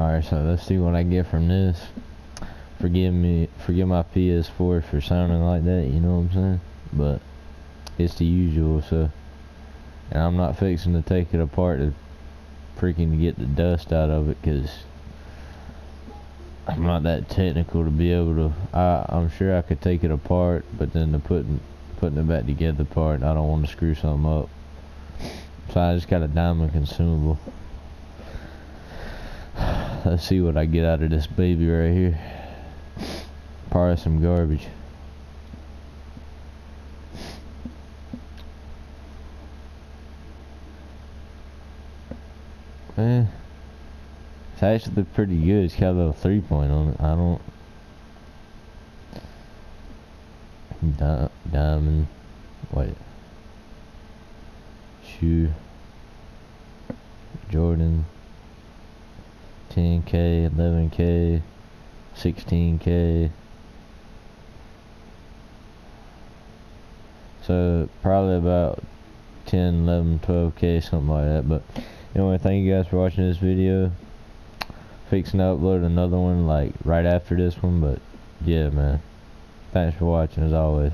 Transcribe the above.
Alright, so let's see what I get from this. Forgive me, forgive my PS4 for sounding like that, you know what I'm saying? But, it's the usual, so. And I'm not fixing to take it apart to freaking to get the dust out of it, because I'm not that technical to be able to, I, I'm sure I could take it apart, but then the putting, putting it back together part, I don't want to screw something up. So I just got a diamond consumable. Let's see what I get out of this baby right here. Probably some garbage. Eh. It's actually pretty good. It's got a little three point on it. I don't. Di diamond. Wait. Shoe. Jordan. 10k, 11k, 16k. So probably about 10, 11, 12k, something like that. But anyway, thank you guys for watching this video. Fixing to upload another one like right after this one, but yeah, man. Thanks for watching as always.